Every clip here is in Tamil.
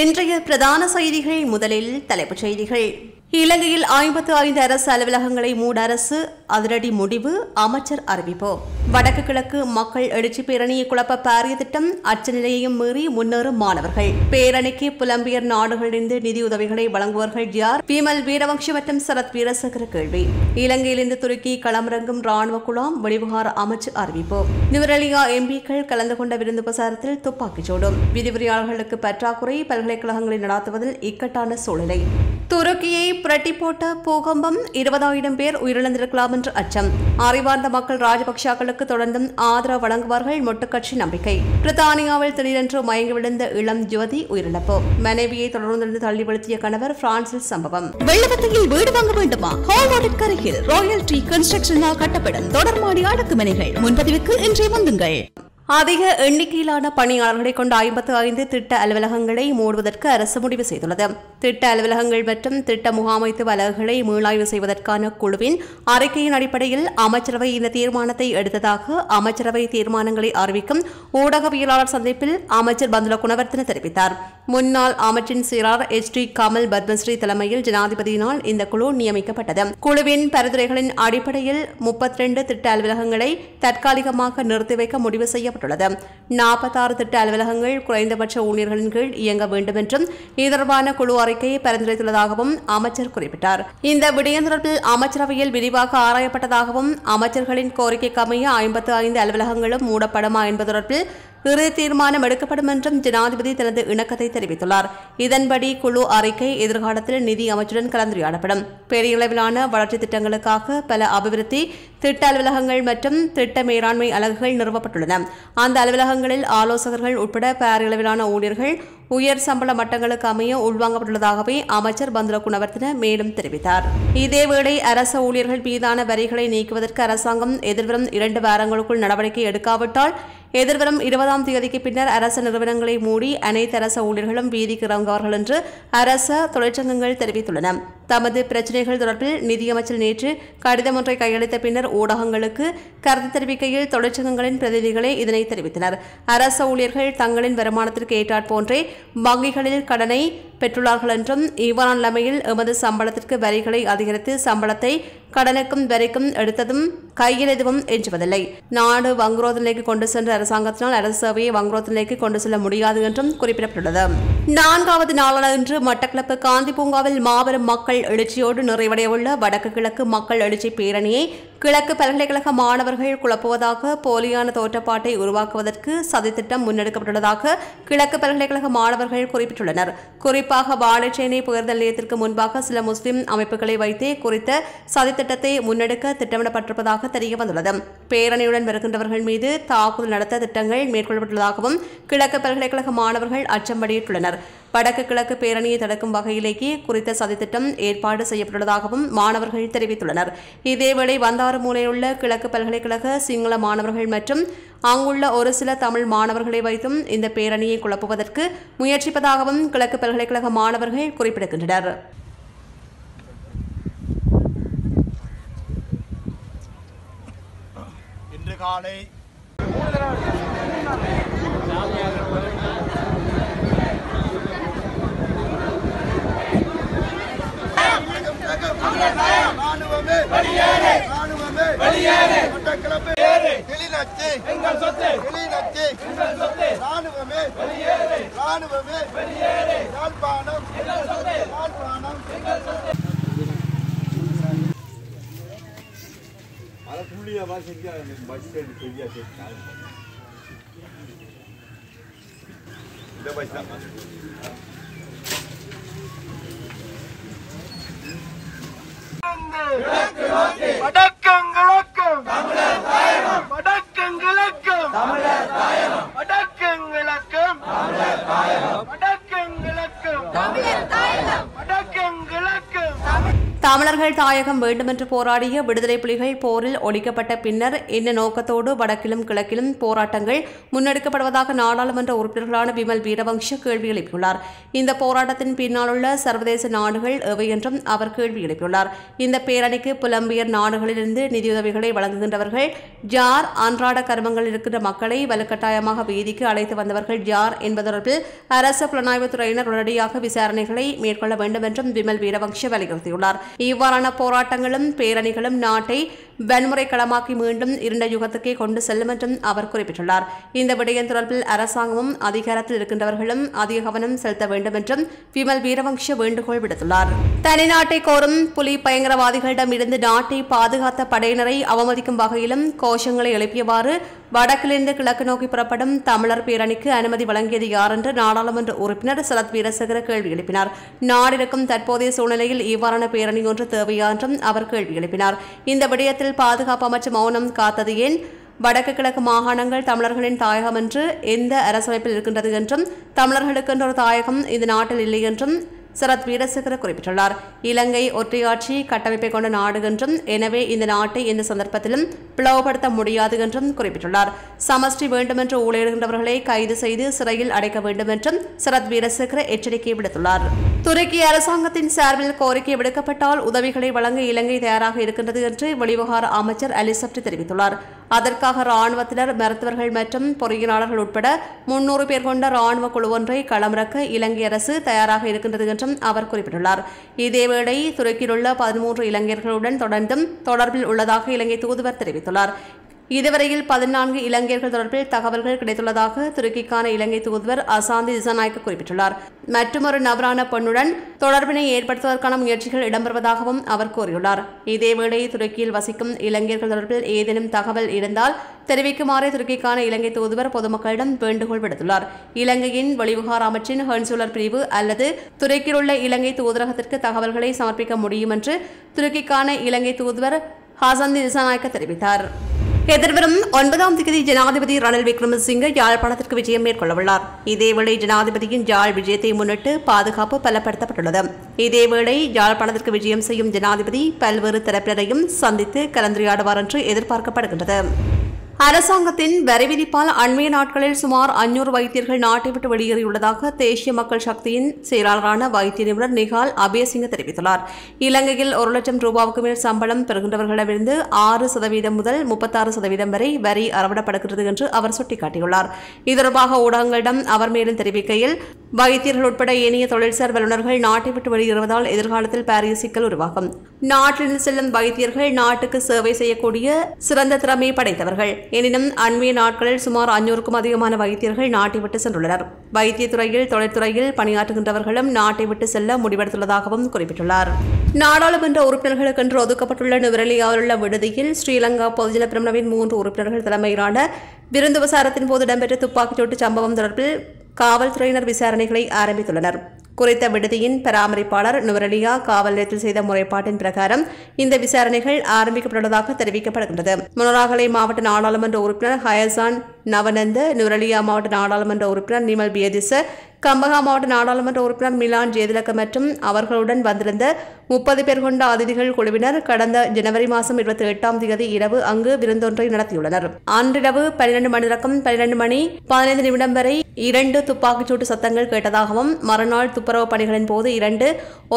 இன்றைய பிரதான செய்திகள் முதலில் தலைப்புச் செய்திகள். இலங்கையில் ஐம்பத்து ஐந்து அரசு அலுவலகங்களை மூட அரசு அதிரடி முடிவு அமைச்சர் அறிவிப்பு. வடக்கு கிழக்கு மக்கள் எழுச்சி பேரணியை குழப்ப பாரிய திட்டம் அச்சநிலையையும் மீறி முன்னேறும் மாணவர்கள். பேரணிக்கு புலம்பியர் நாடுகளிலிருந்து நிதியுதவிகளை வழங்குவர்கள் யார்? விமல் வீரவங்ஷ மற்றும் சரத் வீரசேகர கேள்வி. இலங்கையிலிருந்து துருக்கி களமிறங்கும் ராணுவ குழாம் வெளிவிவகார அமைச்சு அறிவிப்பு. நிவரலியா எம்பிக்கள் கலந்து கொண்ட விருந்து பிரசாரத்தில் துப்பாக்கிச் சூடும். விதிவுரையாளர்களுக்கு பற்றாக்குறை பல்கலைக்கழகங்களை நடத்துவதில் இக்கட்டான சூழ்நிலை. துருக்கியை புரட்டி போட்ட பூகம்பம் இருபதாயிரம் பேர் உயிரிழந்திருக்கலாம் என்று அச்சம். அறிவார்ந்த மக்கள் ராஜபக்சாக்களுக்கு தொடர்ந்தும் ஆதரவு வழங்குவார்கள் மொட்டுக்கட்சி நம்பிக்கை. பிரித்தானியாவில் திடீரென்று மயங்கி விழுந்த இளம் ஜோதி உயிரிழப்பு. மனைவியை தொடர்ந்து தள்ளி வீழ்த்திய கணவர் பிரான்சில் சம்பவம். வெள்ளவத்தையில் வீடு வாங்க வேண்டுமா? ஹால்வார்டின் கரையில் ராயல் ட்ரீ கன்ஸ்ட்ரக்ஷனால் கட்டப்படும். தொடர்மாடி அடுக்குமனைகள். முன்பதிவுக்கு இன்றே வந்துங்கள். அதிக எண்ணிக்கையிலான பணியாளர்களை கொண்ட ஐம்பத்து ஐந்து திட்ட அலுவலகங்களை மூடுவதற்கு அரசு முடிவு செய்துள்ளது. திட்ட அலுவலகங்கள் மற்றும் திட்ட முகாமைத்துவ அலகுகளை மீளாய்வு செய்வதற்கான குழுவின் அறிக்கையின் அடிப்படையில் அமைச்சரவை இந்த தீர்மானத்தை எடுத்ததாக அமைச்சரவை தீர்மானங்களை அறிவிக்கும் ஊடகவியலாளர் சந்திப்பில் அமைச்சர் பந்துல குணவர்த்தன தெரிவித்தார். முன்னாள் அமைச்சின் சீரார் எச். டி. கமல் பத்மஸ்ரீ தலைமையில் ஜனாதிபதியினால் இந்த குழு நியமிக்கப்பட்டது. குழுவின் பரிந்துரைகளின் அடிப்படையில் முப்பத்தி ரெண்டு திட்ட அலுவலகங்களை தற்காலிகமாக நிறுத்தி வைக்க முடிவு செய்ய செய்யப்பட்டுள்ளது. நாற்பத்தாறு திட்ட அலுவலகங்கள் குறைந்தபட்ச ஊழியர்களின் கீழ் இயங்க வேண்டும் என்றும் இதற்கான குழு அறிக்கையை பரிந்துரைத்துள்ளதாகவும் அமைச்சர் குறிப்பிட்டார். இந்த விடயம் தொடர்பில் அமைச்சரவையில் விரிவாக ஆராயப்பட்டதாகவும் அமைச்சர்களின் கோரிக்கைக்கு அமைய ஐம்பத்து ஐந்து அலுவலகங்களும் மூடப்படுமா என்பது தொடர்பில் இறுதி தீர்மானம் எடுக்கப்படும் என்றும் ஜனாதிபதி தனது இணக்கத்தை தெரிவித்துள்ளார். இதன்படி குழு அறிக்கை எதிர்காலத்தில் நிதி அமைச்சுடன் கலந்துரையாடப்படும். பெரிய அளவிலான வளர்ச்சி திட்டங்களுக்காக பல அபிவிருத்தி திட்ட அலுவலகங்கள் மற்றும் திட்ட மேலாண்மை அலகுகள் நிறுவப்பட்டுள்ளன. அந்த அலுவலகங்களில் ஆலோசகர்கள் உட்பட பேரளவிலான ஊழியர்கள் உயர் சம்பள மட்டங்களுக்கு அமைய உள்வாங்கப்பட்டுள்ளதாகவே அமைச்சர் பந்துல குணவர்த்தன மேலும் தெரிவித்தார். இதேவேளை அரச ஊழியர்கள் மீதான வரிகளை நீக்குவதற்கு அரசாங்கம் எதிர்வரும் இரண்டு வாரங்களுக்குள் நடவடிக்கை எடுக்காவிட்டால் எதிர்வரும் இருபதாம் தேதிக்கு பின்னர் அரசு நிறுவனங்களை மூடி அனைத்து அரச ஊழியர்களும் வீதிக்கு இறங்குவார்கள் என்று அரச தொழிற்சங்கங்கள் தெரிவித்துள்ளன. தமது பிரச்சினைகள் தொடர்பில் நிதியமைச்சர் நேற்று கடிதம் ஒன்றை கையளித்த பின்னர் ஊடகங்களுக்கு கருத்து தெரிவிக்கையில் தொழிற்சங்கங்களின் பிரதிநிதிகளே இதனை தெரிவித்தனர். அரச ஊழியர்கள் தங்களின் வருமானத்திற்கு ஏற்றாற்போன்றே வங்கிகளில் கடனை பெற்றுள்ளார்கள் என்றும் இவ்வாறான நிலைமையில் எமது சம்பளத்திற்கு வரிகளை அதிகரித்து சம்பளத்தை கடனுக்கும் வரிக்கும் எடுத்ததும் கையில் எதுவும் எஞ்சுவதில்லை நாடு வங்குரோத நிலைக்கு கொண்டு சென்ற அரசாங்கத்தினால் அரசு சேவையை வங்குரோத நிலைக்கு கொண்டு செல்ல முடியாது என்றும் குறிப்பிடப்பட்டுள்ளது. நான்காவது நாளான இன்று மட்டக்களப்பு காந்தி பூங்காவில் மாபெரும் மக்கள் எழுச்சியோடு நிறைவடையவுள்ள வடக்கு கிழக்கு மக்கள் எழுச்சி பேரணியை கிழக்கு பல்கலைக்கழக மாணவர்கள் குழப்புவதாக போலியான தோற்றப்பாட்டை உருவாக்குவதற்கு சதித்திட்டம் முன்னெடுக்கப்பட்டுள்ளதாக கிழக்கு பல்கலைக்கழக மாணவர்கள் குறிப்பிட்டுள்ளனர். குறிப்பாக வாழைச்சேனை புயர்தல் நிலையத்திற்கு முன்பாக சில முஸ்லிம் அமைப்புகளை வைத்தே குறித்த சதித்திட்டத்தை முன்னெடுக்க திட்டமிடப்பட்டிருப்பதாக தெரிய வந்துள்ளது. பேரணியுடன் வருகின்றவர்கள் மீது தாக்குதல் நடத்த திட்டங்கள் மேற்கொள்ளப்பட்டுள்ளதாகவும் கிழக்கு பல்கலைக்கழக மாணவர்கள் அச்சம் வெளியிட்டுள்ளனர். வடக்கு கிழக்கு பேரணியை தடுக்கும் வகையிலேயே குறித்த சதித்திட்டம் ஏற்பாடு செய்யப்பட்டுள்ளதாகவும் மாணவர்கள் தெரிவித்துள்ளனர். இதேவேளை வந்தாறு மூலையுள்ள கிழக்கு பல்கலைக்கழக சிங்கள மாணவர்கள் மற்றும் அங்குள்ள ஒரு சில தமிழ் மாணவர்களை வைத்தும் இந்த பேரணியை குழப்புவதற்கு முயற்சிப்பதாகவும் கிழக்கு பல்கலைக்கழக மாணவர்கள் குறிப்பிடுகின்றனர். இன்று காலை ராணுவமே வெளியேறு. ராணுவமே. வெளியேறு. மட்டக்களப்பு. கிளிநொச்சி. எங்கள் சொத்து. கிளிநொச்சி. எங்கள் சொத்து. ராணுவமே. வெளியேறு. ராணுவமே. வெளியேறு. யாழ்ப்பாணம். எங்கள் சொத்து. யாழ்ப்பாணம். எங்கள் சொத்து. அதை துல்லியமாக செஞ்சு பஸ் ஸ்டாண்டு சரியா சேர்த்தாங்க இந்த பஸ் தான். வடக்கங்கிழக்கும். வடக்கங்கிழக்கும். வடக்கங்கிழக்கும். வடக்கங்கிழக்கும் வடக்கங்கிழக்கும் தமிழர்கள் தாயகம் வேண்டுமென்று போராடிய விடுதலை புலிகள் போரில் ஒழிக்கப்பட்ட பின்னர் என்ன நோக்கத்தோடு வடக்கிலும் கிழக்கிலும் போராட்டங்கள் முன்னெடுக்கப்படுவதாக நாடாளுமன்ற உறுப்பினர்களான விமல் வீரவங்ஷ கேள்வி எழுப்பியுள்ளார். இந்த போராட்டத்தின் பின்னாலுள்ள சர்வதேச நாடுகள் எவை என்றும் அவர் கேள்வி எழுப்பியுள்ளார். இந்த பேரணிக்கு புலம்பியர் நாடுகளிலிருந்து நிதியுதவிகளை வழங்குகின்றவர்கள் ஜார் அன்றாட கர்மங்கள் இருக்கின்ற மக்களை வலுக்கட்டாயமாக வீதிக்கு அழைத்து வந்தவர்கள் ஜார் என்பது தொடர்பில் அரசு புலனாய்வுத் துறையினர் உடனடியாக விசாரணைகளை மேற்கொள்ள வேண்டும் என்றும் விமல் வீரவங்ஷ வலியுறுத்தியுள்ளார். இவ்வாறான போராட்டங்களும் பேரணிகளும் நாட்டை வன்முறை களமாக்கி மீண்டும் இருண்ட யுகத்துக்கே கொண்டு செல்லும் என்றும் அவர் குறிப்பிட்டுள்ளார். இந்த விடயம் தொடர்பில் அரசாங்கமும் அதிகாரத்தில் இருக்கின்றவர்களும் அதிக கவனம் செலுத்த வேண்டும் என்றும் விமல் வீரவங்ஷ வேண்டுகோள் விடுத்துள்ளார். தனிநாட்டை கோரும் புலி பயங்கரவாதிகளிடம் இருந்து நாட்டை பாதுகாத்த படையினரை அவமதிக்கும் வகையிலும் கோஷங்களை எழுப்பியவாறு வடக்கிலிருந்து கிழக்கு நோக்கி புறப்படும் தமிழர் பேரணிக்கு அனுமதி வழங்கியது யார் என்று நாடாளுமன்ற உறுப்பினர் சரத் வீரசேகர கேள்வி எழுப்பினார். நாடிருக்கும் தற்போதைய சூழ்நிலையில் இவ்வாறான பேரணி ஒன்று தேவையா என்றும் அவர் கேள்வி எழுப்பினார். இந்த விடயத்தில் பாதுகாப்பு அமைச்சர் மௌனம் காத்தது ஏன்? வடக்கு கிழக்கு மாகாணங்கள் தமிழர்களின் தாயகம் என்று எந்த அரசமைப்பில் இருக்கின்றது என்றும் தமிழர்களுக்கென்ற ஒரு தாயகம் இந்த நாட்டில் இல்லை என்றும் சரத் வீரசேகர குறிப்பிட்டுள்ளார். இலங்கை ஒற்றையாட்சி கட்டமைப்பை கொண்ட நாடு என்றும் எனவே இந்த நாட்டை எந்த சந்தர்ப்பத்திலும் பிளவுபடுத்த முடியாது என்றும் குறிப்பிட்டுள்ளார். சமஷ்டி வேண்டுமென்று ஊழையிடுகின்றவர்களை கைது செய்து சிறையில் அடைக்க வேண்டும் என்றும் சரத் வீரசேகர எச்சரிக்கை விடுத்துள்ளார். துருக்கி அரசாங்கத்தின் சார்பில் கோரிக்கை விடுக்கப்பட்டால் உதவிகளை வழங்க இலங்கை தயாராக இருக்கின்றது என்று வெளிவிவகார அமைச்சர் அலிசப்டி தெரிவித்துள்ளார். அதற்காக ராணுவத்தினர் மருத்துவர்கள் மற்றும் பொறியியலாளர்கள் உட்பட முன்னூறு பேர் கொண்ட ராணுவ குழு ஒன்றை களமிறக்க இலங்கை அரசு தயாராக இருக்கின்றது என்றும் அவர் குறிப்பிட்டுள்ளார். இதேவேளை துருக்கியில் உள்ள பதிமூன்று இளைஞர்களுடன் தொடர்ந்தும் தொடர்பில் உள்ளதாக இலங்கை தூதுவர் தெரிவித்துள்ளார். இதுவரையில் பதினான்கு இலங்கையர்கள் தொடர்பில் தகவல்கள் கிடைத்துள்ளதாக துருக்கிக்கான இலங்கை தூதுவர் அசாந்தி திசாநாயக்க குறிப்பிட்டுள்ளார். மற்றொரு நபரான பெண்ணுடன் தொடர்பினை ஏற்படுத்துவதற்கான முயற்சிகள் இடம்பெறுவதாகவும் அவர் கூறியுள்ளார். இதேவேளை துருக்கியில் வசிக்கும் இலங்கையர்கள் தொடர்பில் ஏதேனும் தகவல் இருந்தால் தெரிவிக்குமாறு துருக்கிக்கான இலங்கை தூதுவர் பொதுமக்களிடம் வேண்டுகோள் விடுத்துள்ளார். இலங்கையின் வெளிவிகார அமைச்சின் ஹென்சுலர் பிரிவு அல்லது துருக்கியில் உள்ள இலங்கை தூதரகத்திற்கு தகவல்களை சமர்ப்பிக்க முடியும் என்று துருக்கிக்கான இலங்கை தூதுவர் ஹாசந்தி திசாநாயக்க தெரிவித்தார். எதிர்வரும் ஒன்பதாம் தேதி ஜனாதிபதி ரணில் விக்ரமசிங்கே யாழ்ப்பாணத்திற்கு விஜயம் மேற்கொள்ளவுள்ளார். இதேவேளை ஜனாதிபதியின் யாழ் விஜயத்தை முன்னிட்டு பாதுகாப்பு பலப்படுத்தப்பட்டுள்ளது. இதேவேளை யாழ்ப்பாணத்திற்கு விஜயம் செய்யும் ஜனாதிபதி பல்வேறு தரப்பினரையும் சந்தித்து கலந்துரையாடுவார் என்று எதிர்பார்க்கப்படுகின்றது. அரசாங்கத்தின் வரைவிதிப்பால் அண்மைய நாட்களில் சுமார் அஞ்சூறு வைத்தியர்கள் நாட்டை விட்டு வெளியேறியுள்ளதாக தேசிய மக்கள் சக்தியின் செயலாளரான வைத்திய நிபுணர் நிகால் அபயசிங்க தெரிவித்துள்ளார். இலங்கையில் ஒரு லட்சம் ரூபாவுக்கு மேல் சம்பளம் பெறுகின்றவர்களிடமிருந்து ஆறு சதவீதம் முதல் முப்பத்தாறு சதவீதம் வரை வரி அறவிடப்படுகிறது என்று அவர் சுட்டிக்காட்டியுள்ளார். இது தொடர்பாக ஊடகங்களிடம் அவர் மேலும் தெரிவிக்கையில் வைத்தியர்கள் உட்பட ஏனைய தொழில்சார் வல்லுநர்கள் நாட்டை விட்டு வெளியேறுவதால் எதிர்காலத்தில் பாரிய சிக்கல் உருவாகும். நாட்டில் செல்லும் வைத்தியர்கள் நாட்டுக்கு சேவை செய்யக்கூடிய சிறந்த திறமையை படைத்தவர்கள். எனினும் அண்மைய நாட்களில் சுமார் அஞ்சூறுக்கும் அதிகமான வைத்தியர்கள் நாட்டை விட்டு சென்றுள்ளனர். வைத்தியத்துறையில் தொழில்துறையில் பணியாற்றுகின்றவர்களும் நாட்டை விட்டு செல்ல முடிவெடுத்துள்ளதாகவும் குறிப்பிட்டுள்ளார். நாடாளுமன்ற உறுப்பினர்களுக்கென்று ஒதுக்கப்பட்டுள்ள நுவரெலியாவில் உள்ள விடுதியில் ஸ்ரீலங்கா பொதுஜன பிரமணவின் மூன்று உறுப்பினர்கள் தலைமையிலான விருந்து விசாரத்தின் போது இடம்பெற்ற துப்பாக்கிச்சூட்டு சம்பவம் தொடர்பில் காவல்துறையினர் விசாரணைகளை ஆரம்பித்துள்ளனர். குறித்த விடுதியின் பராமரிப்பாளர் நுவரலியா காவல் நிலையத்தில் செய்த முறைப்பாட்டின் பிரகாரம் இந்த விசாரணைகள் ஆரம்பிக்கப்பட்டுள்ளதாக தெரிவிக்கப்படுகின்றது. முனராகலை மாவட்ட நாடாளுமன்ற உறுப்பினர் ஹயசான் நவநந்த நுவரலியா மாவட்ட நாடாளுமன்ற உறுப்பினர் நிமல் பியதிச கம்பகா மாவட்ட நாடாளுமன்ற உறுப்பினர் மிலான் ஜெயதிலக்க மற்றும் அவர்களுடன் வந்திருந்த முப்பது பேர் கொண்ட அதிதிகள் குழுவினர் கடந்த ஜனவரி மாதம் இருபத்தி எட்டாம் தேதி இரவு அங்கு விருந்தொன்றை நடத்தியுள்ளனர். அன்றிரவு பன்னிரண்டு மணி தொடக்கம் பன்னிரண்டு மணி பதினைந்து நிமிடம் வரை இரண்டு துப்பாக்கிச்சூட்டு சத்தங்கள் கேட்டதாகவும் மறுநாள் துப்புரவு பணிகளின் போது இரண்டு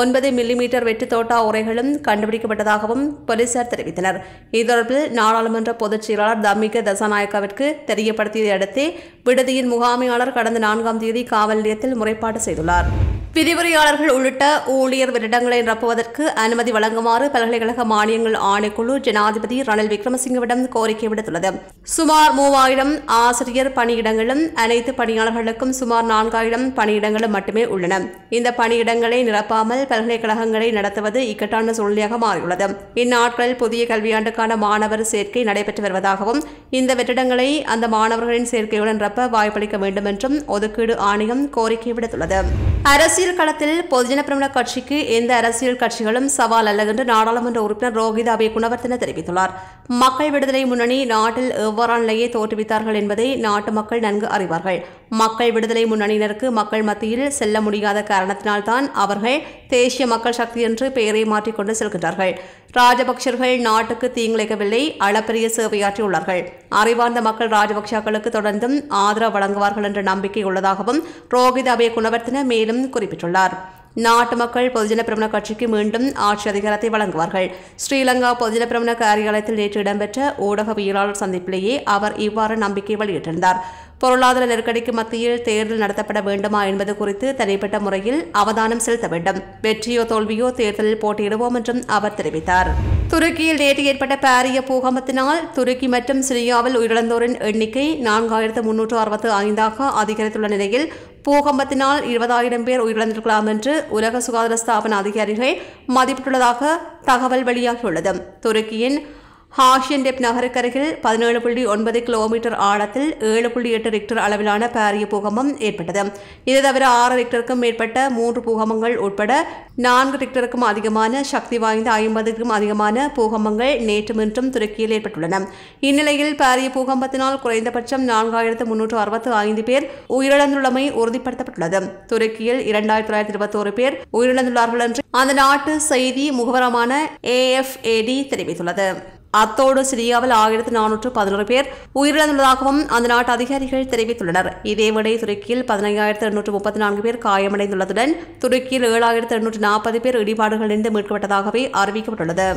ஒன்பது மில்லிமீட்டர் வெட்டு தோட்டா உரைகளும் கண்டுபிடிக்கப்பட்டதாகவும் போலீசார் தெரிவித்தனர். இது தொடர்பில் நாடாளுமன்ற பொதுச் செயலாளர் தமிக தசாநாயக்காவிற்கு தெரியப்படுத்தியதை அடுத்து விடுதியின் முகாமையாளர் கடந்த நான்காம் தேதி காவல் நிலையத்தில் முறைப்பாடு செய்துள்ளார். விரிவுரையாளர்கள் உள்ளிட்ட ஊழியர் வெற்றிடங்களை நிரப்புவதற்கு அனுமதி வழங்குமாறு பல்கலைக்கழக மானியங்கள் ஆணைக்குழு ஜனாதிபதி ரணில் விக்ரமசிங்கவிடம் கோரிக்கை விடுத்துள்ளது. சுமார் மூவாயிரம் ஆசிரியர் பணியிடங்களும் அனைத்து பணியாளர்களுக்கும் சுமார் நான்காயிரம் பணியிடங்களும் மட்டுமே உள்ளன. இந்த பணியிடங்களை நிரப்பாமல் பல்கலைக்கழகங்களை நடத்துவது இக்கட்டான சூழ்நிலையாக மாறியுள்ளது. இந்நாட்களில் புதிய கல்வியாண்டுக்கான மாணவர் சேர்க்கை நடைபெற்று வருவதாகவும் இந்த வெற்றிடங்களை அந்த மாணவர்களின் சேர்க்கையுடன் நிரப்ப வாய்ப்பளிக்க வேண்டும் என்றும் ஒதுக்கீடு ஆணையம் கோரிக்கை விடுத்துள்ளது. அரசியல் களத்தில் பொதுஜன பிரமண கட்சிக்கு எந்த அரசியல் கட்சிகளும் சவால் அல்ல என்று நாடாளுமன்ற உறுப்பினர் ரோஹிதாபே குணவர்த்தன தெரிவித்துள்ளார். மக்கள் விடுதலை முன்னணி நாட்டில் எவ்வாறான நிலையை தோற்றுவித்தார்கள் என்பதை நாட்டு மக்கள் நன்கு அறிவார்கள். மக்கள் விடுதலை முன்னணியினருக்கு மக்கள் மத்தியில் செல்ல முடியாத காரணத்தினால்தான் அவர்கள் தேசிய மக்கள் சக்தி என்று பெயரை மாற்றிக்கொண்டு செல்கின்றார்கள். ராஜபக்சர்கள் நாட்டுக்கு தீங்கிழைக்கவில்லை அளப்பரிய சேவையாற்றியுள்ளார்கள். அறிவார்ந்த மக்கள் ராஜபக்சாக்களுக்கு தொடர்ந்தும் ஆதரவு வழங்குவார்கள் என்ற நம்பிக்கை உள்ளதாகவும் ரோஹிதாபே குணவர்த்தன மேலும் குறிப்பிட்டுள்ளார். நாட்டு மக்கள் பொதுஜன பிரமண கட்சிக்கு மீண்டும் ஆட்சி அதிகாரத்தை வழங்குவார்கள். ஸ்ரீலங்கா பொதுஜன பிரமண காரியாலயத்தில் நேற்று இடம்பெற்ற ஊடகவியலாளர் சந்திப்பிலேயே அவர் இவ்வாறு நம்பிக்கை வெளியிட்டிருந்தார். பொருளாதார நெருக்கடிக்கு மத்தியில் தேர்தல் நடத்தப்பட வேண்டுமா என்பது குறித்து தனிப்பட்ட முறையில் அவதானம் செலுத்த வேண்டும். வெற்றியோ தோல்வியோ தேர்தலில் போட்டியிடுவோம் என்றும் அவர் தெரிவித்தார். துருக்கியில் நேற்று ஏற்பட்ட பாரிய பூகம்பத்தினால் துருக்கி மற்றும் சிரியாவில் உயிரிழந்தோரின் எண்ணிக்கை நான்காயிரத்து முன்னூற்று அறுபத்து ஐந்தாக அதிகரித்துள்ள நிலையில் பூகம்பத்தினால் இருபதாயிரம் பேர் உயிரிழந்திருக்கலாம் என்று உலக சுகாதார ஸ்தாபன அதிகாரிகள் மதிப்பிட்டுள்ளதாக தகவல் வெளியாகியுள்ளது. துருக்கியின் ஹாஷியன்டெப் நகருக்கருகில் பதினேழு புள்ளி ஒன்பது கிலோமீட்டர் ஆழத்தில் ஏழு புள்ளி எட்டு ரிக்டர் அளவிலான பாரிய பூகம்பம் ஏற்பட்டது. இது தவிர ஆறு ரிக்டருக்கும் மேற்பட்ட மூன்று பூகம்பங்கள் உட்பட நான்கு ரிக்டருக்கும் அதிகமான சக்தி வாய்ந்த ஐம்பதுக்கும் அதிகமான பூகம்பங்கள் நேற்று மின்றும் துருக்கியில் ஏற்பட்டுள்ளன. இந்நிலையில் பாரிய பூகம்பத்தினால் குறைந்தபட்சம் நான்காயிரத்து முன்னூற்று அறுபத்து ஐந்து பேர் உயிரிழந்துள்ளமை உறுதிப்படுத்தப்பட்டுள்ளது. துருக்கியில் இரண்டாயிரத்தி தொள்ளாயிரத்தி இருபத்தோரு பேர் உயிரிழந்துள்ளார்கள் என்று அந்த நாட்டு செய்தி முகவரமான ஏஎஃப்ஏடி தெரிவித்துள்ளது. அத்தோடு சிரியாவில் ஆயிரத்து நானூற்று பதினோரு பேர் உயிரிழந்துள்ளதாகவும் அந்த நாட்டு அதிகாரிகள் தெரிவித்துள்ளனர். இதேவேளை துருக்கியில் பதினையாயிரத்து எண்ணூற்று முப்பத்தி நான்கு பேர் காயமடைந்துள்ளதுடன் துருக்கியில் ஏழாயிரத்து எண்ணூற்று நாற்பது பேர் இடிபாடுகளிலிருந்து மீட்கப்பட்டதாகவே அறிவிக்கப்பட்டுள்ளது.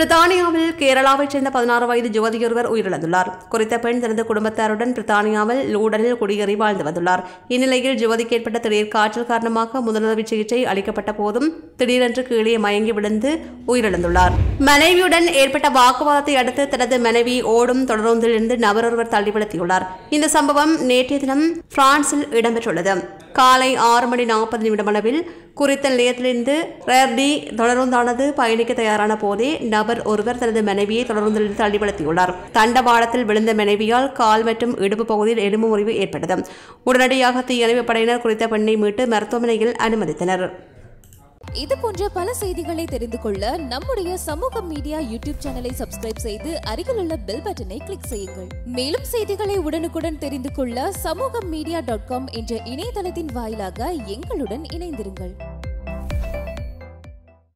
பிரித்தானியாவில் கேரளாவைச் சேர்ந்த பதினாறு வயது ஜோதியொருவர் உயிரிழந்துள்ளார். குறித்த பெண் தனது குடும்பத்தாருடன் பிரித்தானியாவில் லூடனில் குடியேறி வாழ்ந்து வந்துள்ளார். இந்நிலையில் ஜோதிக்கு ஏற்பட்ட திடீர் காய்ச்சல் காரணமாக முதலுதவி சிகிச்சை அளிக்கப்பட்ட போதும் திடீரென்று கீழே மயங்கி விழுந்து உயிரிழந்துள்ளார். மனைவியுடன் ஏற்பட்ட வாக்குவாதத்தை அடுத்து தனது மனைவி ஓடும் தொடர்ந்திலிருந்து நபரொருவர் தள்ளிவிடுத்தியுள்ளார் இந்த சம்பவம் நேற்றைய தினம் பிரான்சில் இடம்பெற்றுள்ளது. காலை ஆறு மணி நாற்பது நிமிடமளவில் குறித்த நிலையத்திலிருந்து ரேர்டி தொடருந்தானது பயணிக்க தயாரான போதே நபர் ஒருவர் தனது மனைவியை தொடர்ந்து தள்ளிப்படுத்தியுள்ளார் தண்டவாளத்தில் விழுந்த மனைவியால் கால் மற்றும் இடுப்பு பகுதியில் எலும்பு முறிவு ஏற்பட்டது. உடனடியாக தீயணைப்பு படையினர் குறித்த பெண்ணை மீட்டு மருத்துவமனையில் அனுமதித்தனர். இது போன்ற பல செய்திகளை தெரிந்து கொள்ள நம்முடைய சமூக மீடியா யூடியூப் சேனலை சப்ஸ்கிரைப் செய்து அருகிலுள்ள பெல் பட்டனை கிளிக் செய்யுங்கள். மேலும் செய்திகளை உடனுக்குடன் தெரிந்து கொள்ள சமூக மீடியா டாட் காம் என்ற இணையதளத்தின் வாயிலாக எங்களுடன் இணைந்திருங்கள்.